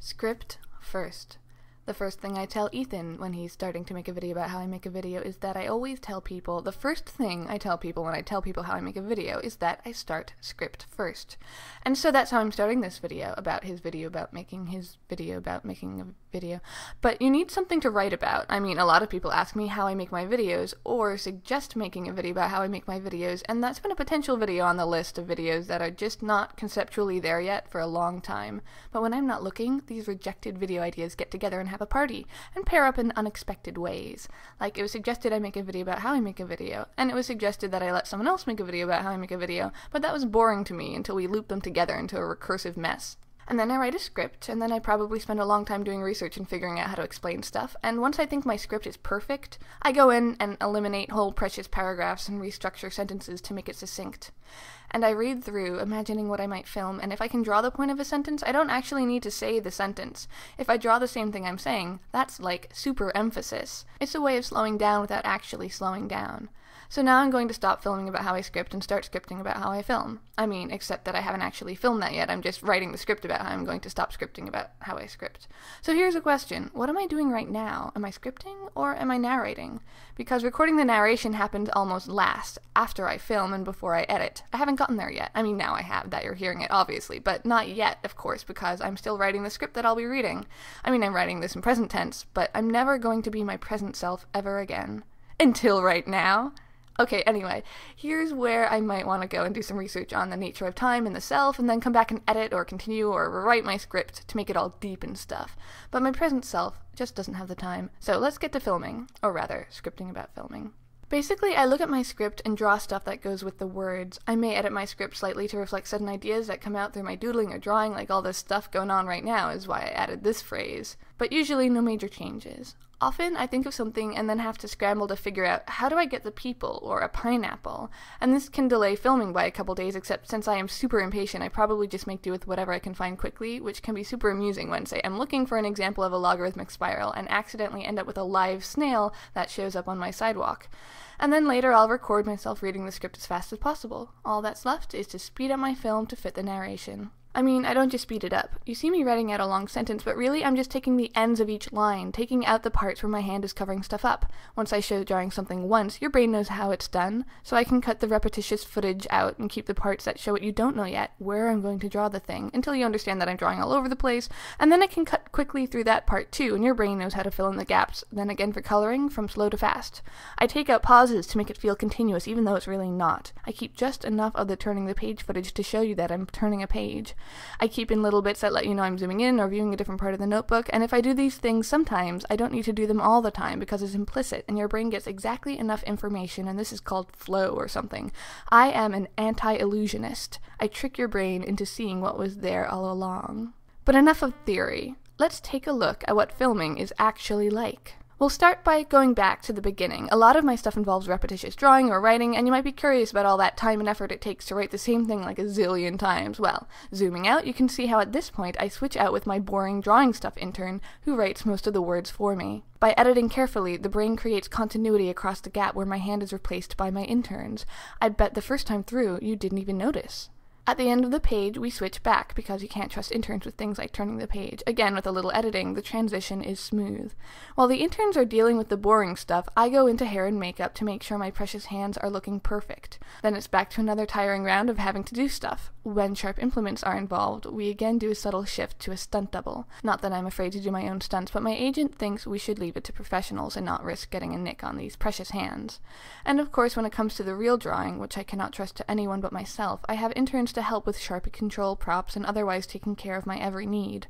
Script first. The first thing I tell Ethan when he's starting to make a video about how I make a video is that I always tell people the first thing I tell people when I tell people how I make a video is that I start script first. And so that's how I'm starting this video about his video about making his video about making a video. But you need something to write about. I mean, a lot of people ask me how I make my videos or suggest making a video about how I make my videos, and that's been a potential video on the list of videos that are just not conceptually there yet for a long time. But when I'm not looking, these rejected video ideas get together and have have a party and pair up in unexpected ways. Like it was suggested I make a video about how I make a video, and it was suggested that I let someone else make a video about how I make a video, but that was boring to me until we looped them together into a recursive mess. And then I write a script, and then I probably spend a long time doing research and figuring out how to explain stuff. And once I think my script is perfect, I go in and eliminate whole precious paragraphs and restructure sentences to make it succinct. And I read through, imagining what I might film, and if I can draw the point of a sentence, I don't actually need to say the sentence. If I draw the same thing I'm saying, that's like super emphasis. It's a way of slowing down without actually slowing down. So now I'm going to stop filming about how I script and start scripting about how I film. I mean, except that I haven't actually filmed that yet. I'm just writing the script about how I'm going to stop scripting about how I script. So here's a question What am I doing right now? Am I scripting or am I narrating? Because recording the narration happened almost last, after I film and before I edit. I haven't gotten there yet. I mean, now I have, that you're hearing it, obviously, but not yet, of course, because I'm still writing the script that I'll be reading. I mean, I'm writing this in present tense, but I'm never going to be my present self ever again. Until right now. Okay, anyway, here's where I might want to go and do some research on the nature of time and the self, and then come back and edit or continue or rewrite my script to make it all deep and stuff. But my present self just doesn't have the time. So let's get to filming, or rather, scripting about filming. Basically, I look at my script and draw stuff that goes with the words. I may edit my script slightly to reflect sudden ideas that come out through my doodling or drawing, like all this stuff going on right now is why I added this phrase. But usually, no major changes. Often I think of something and then have to scramble to figure out how do I get the people or a pineapple, and this can delay filming by a couple days, except since I am super impatient, I probably just make do with whatever I can find quickly, which can be super amusing when, say, I'm looking for an example of a logarithmic spiral and accidentally end up with a live snail that shows up on my sidewalk. And then later I'll record myself reading the script as fast as possible. All that's left is to speed up my film to fit the narration. I mean, I don't just speed it up. You see me writing out a long sentence, but really I'm just taking the ends of each line, taking out the parts where my hand is covering stuff up. Once I show drawing something once, your brain knows how it's done, so I can cut the repetitious footage out and keep the parts that show what you don't know yet, where I'm going to draw the thing, until you understand that I'm drawing all over the place, and then I can cut quickly through that part too, and your brain knows how to fill in the gaps. Then again for coloring, from slow to fast. I take out pauses to make it feel continuous, even though it's really not. I keep just enough of the turning the page footage to show you that I'm turning a page. I keep in little bits that let you know I'm zooming in or viewing a different part of the notebook, and if I do these things sometimes, I don't need to do them all the time because it's implicit and your brain gets exactly enough information, and this is called flow or something. I am an anti illusionist. I trick your brain into seeing what was there all along. But enough of theory. Let's take a look at what filming is actually like. We'll start by going back to the beginning. A lot of my stuff involves repetitious drawing or writing, and you might be curious about all that time and effort it takes to write the same thing like a zillion times. Well, zooming out, you can see how at this point I switch out with my boring drawing stuff intern, who writes most of the words for me. By editing carefully, the brain creates continuity across the gap where my hand is replaced by my intern's. I bet the first time through, you didn't even notice. At the end of the page, we switch back because you can't trust interns with things like turning the page. Again, with a little editing, the transition is smooth. While the interns are dealing with the boring stuff, I go into hair and makeup to make sure my precious hands are looking perfect. Then it's back to another tiring round of having to do stuff. When sharp implements are involved, we again do a subtle shift to a stunt double. Not that I'm afraid to do my own stunts, but my agent thinks we should leave it to professionals and not risk getting a nick on these precious hands. And of course, when it comes to the real drawing, which I cannot trust to anyone but myself, I have interns to help with Sharpie control, props, and otherwise taking care of my every need.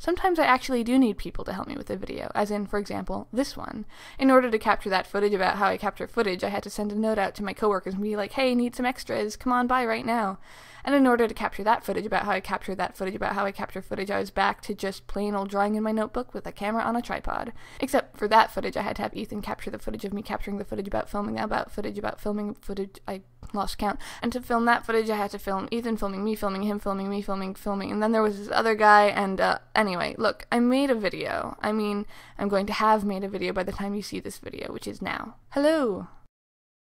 Sometimes I actually do need people to help me with a video, as in, for example, this one. In order to capture that footage about how I capture footage, I had to send a note out to my coworkers and be like, hey, need some extras, come on by right now. And in order to capture that footage about how I capture that footage about how I capture footage, I was back to just plain old drawing in my notebook with a camera on a tripod. Except for that footage, I had to have Ethan capture the footage of me capturing the footage about filming about footage about filming footage. I lost count. And to film that footage, I had to film Ethan filming me, filming him, filming me, filming, filming. And then there was this other guy. And uh, anyway, look, I made a video. I mean, I'm going to have made a video by the time you see this video, which is now. Hello!